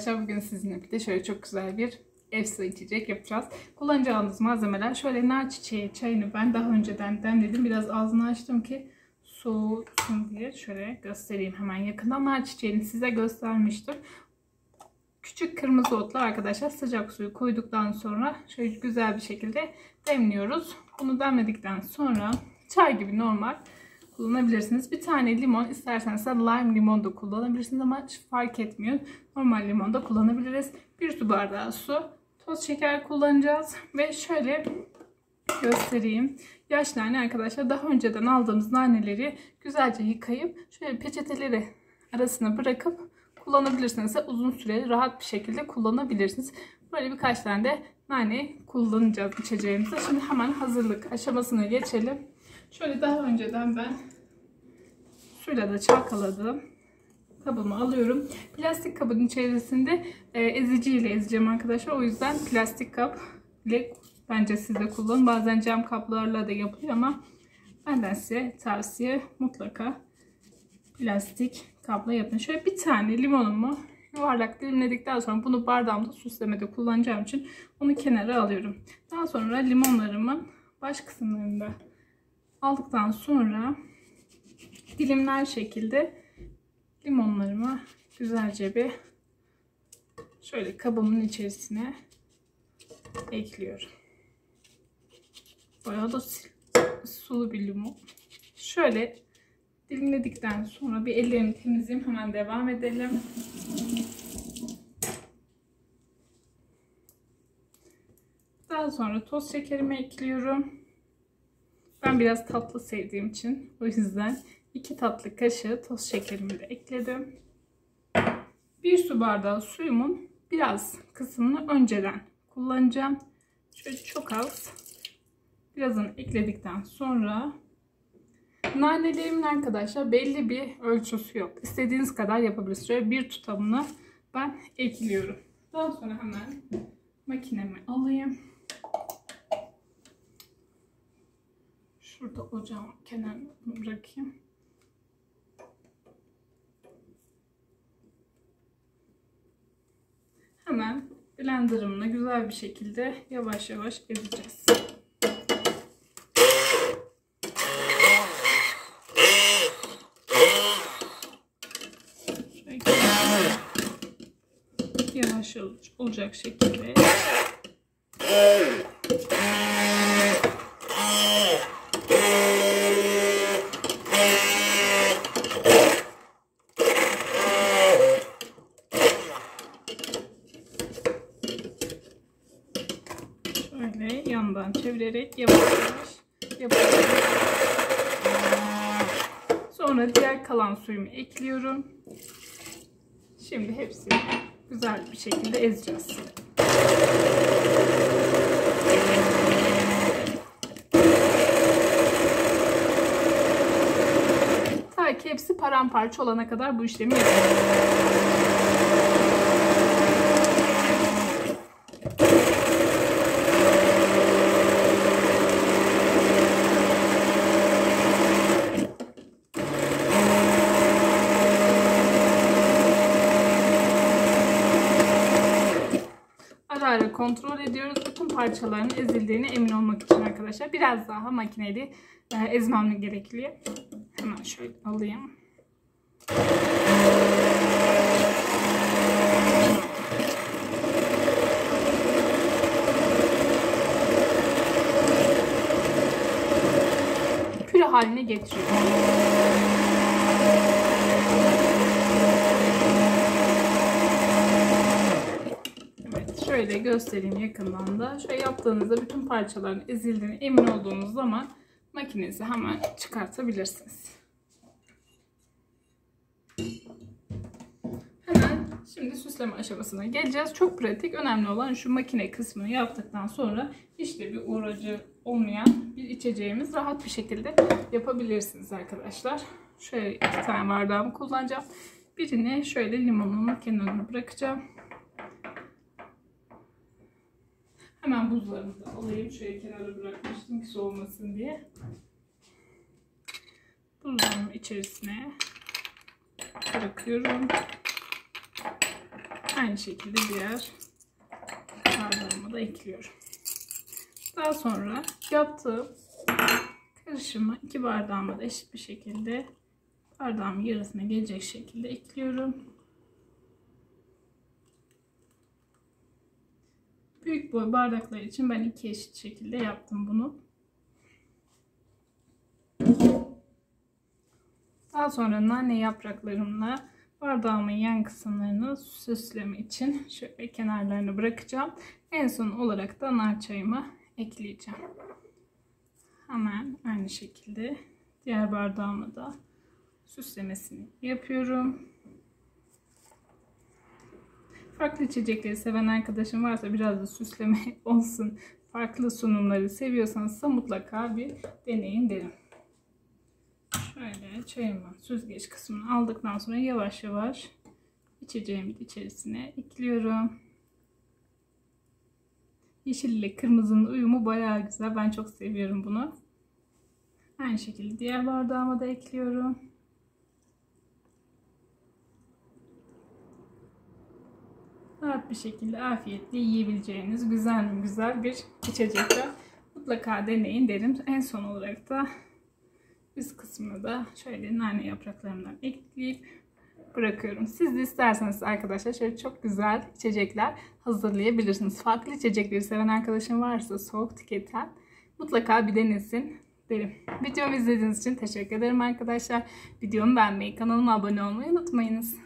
Arkadaşlar bugün sizinle birlikte şöyle çok güzel bir ev sıvı içecek yapacağız. Kullanacağımız malzemeler şöyle nar çiçeği çayını ben daha önceden demledim. Biraz ağzını açtım ki soğusun diye şöyle göstereyim hemen yakından. Nar çiçeğini size göstermiştim. Küçük kırmızı otlu arkadaşlar sıcak suyu koyduktan sonra şöyle güzel bir şekilde demliyoruz. Bunu demledikten sonra çay gibi normal kullanabilirsiniz. Bir tane limon isterseniz de lime limon da kullanabilirsiniz ama hiç fark etmiyor. Normal limon da kullanabiliriz. Bir su bardağı su, toz şeker kullanacağız ve şöyle göstereyim. Yaş nane arkadaşlar daha önceden aldığımız naneleri güzelce yıkayıp şöyle peçeteleri arasına bırakıp kullanabilirsiniz. Uzun süreli rahat bir şekilde kullanabilirsiniz. Böyle birkaç tane de nane kullanacağız içeceğimizde. Şimdi hemen hazırlık aşamasına geçelim. Şöyle daha önceden ben suyla da çalkaladım. Kabımı alıyorum. Plastik kabın içerisinde e, ezici ezeceğim arkadaşlar. O yüzden plastik kap ile bence siz de kullanın. Bazen cam kaplarla da yapılıyor ama benden size tavsiye mutlaka plastik kapla yapın. Şöyle bir tane limonumu yuvarlak dilimledikten sonra bunu bardağımda süslemede kullanacağım için onu kenara alıyorum. Daha sonra limonlarımın baş kısımlarında aldıktan sonra dilimler şekilde limonlarımı güzelce bir şöyle kabımın içerisine ekliyorum. Bayağı da sulu bir limon. Şöyle dilimledikten sonra bir ellerimi temizleyeyim. Hemen devam edelim. Daha sonra toz şekerimi ekliyorum. Ben biraz tatlı sevdiğim için o yüzden 2 tatlı kaşığı toz şekerimi de ekledim. 1 su bardağı suyumun biraz kısmını önceden kullanacağım. Şöyle çok az. Birazını ekledikten sonra nanelerimin arkadaşlar belli bir ölçüsü yok. İstediğiniz kadar yapabilirsiniz. Şöyle bir tutamını ben ekliyorum. Daha sonra hemen makinemi alayım. Şurada ocağın kenarına bırakayım. Hemen blenderımla güzel bir şekilde yavaş yavaş ezeceğiz. Yavaş olacak şekilde. Şöyle yandan çevirerek yavaş yavaş. Sonra diğer kalan suyumu ekliyorum. Şimdi hepsini güzel bir şekilde ezeceğiz. Ta ki hepsi paramparça olana kadar bu işlemi yapacağız. Ara ara kontrol ediyoruz. Bütün parçaların ezildiğine emin olmak için arkadaşlar. Biraz daha makineyi e, ezmem gerekiyor. Hemen şöyle alayım. Püre haline getiriyorum. Şöyle göstereyim yakından da. Şöyle yaptığınızda bütün parçaların ezildiğine emin olduğunuz zaman makinenizi hemen çıkartabilirsiniz. Hemen şimdi süsleme aşamasına geleceğiz. Çok pratik. Önemli olan şu makine kısmını yaptıktan sonra hiçbir bir uğracı olmayan bir içeceğimiz rahat bir şekilde yapabilirsiniz arkadaşlar. Şöyle iki tane bardağımı kullanacağım. Birini şöyle limonun kenarına bırakacağım. Hemen buzlarımı da alayım. Şöyle kenara bırakmıştım ki soğumasın diye. Buzlarımı içerisine bırakıyorum. aynı şekilde diğer bardağıma da ekliyorum. Daha sonra yaptığım karışımı iki bardağıma da eşit bir şekilde bardağımın yarısına gelecek şekilde ekliyorum. Boy bardaklar için ben iki eşit şekilde yaptım bunu. Daha sonra nane yapraklarımla bardağımın yan kısımlarını süsleme için şöyle kenarlarını bırakacağım. En son olarak da nar çayımı ekleyeceğim. Hemen aynı şekilde diğer bardağıma da süslemesini yapıyorum. Farklı içecekleri seven arkadaşım varsa biraz da süsleme olsun. Farklı sunumları seviyorsanız da mutlaka bir deneyin derim. Şöyle çayımın süzgeç kısmını aldıktan sonra yavaş yavaş içeceğimin içerisine ekliyorum. Yeşil ile kırmızının uyumu bayağı güzel. Ben çok seviyorum bunu. Aynı şekilde diğer bardağıma da ekliyorum. Rahat bir şekilde afiyetle yiyebileceğiniz güzel güzel bir içecekler. Mutlaka deneyin derim. En son olarak da üst kısmını da şöyle nane yapraklarından ekleyip bırakıyorum. Siz de isterseniz arkadaşlar şöyle çok güzel içecekler hazırlayabilirsiniz. Farklı içecekleri seven arkadaşım varsa soğuk tüketen mutlaka bir denesin derim. Videomu izlediğiniz için teşekkür ederim arkadaşlar. Videomu beğenmeyi, kanalıma abone olmayı unutmayınız.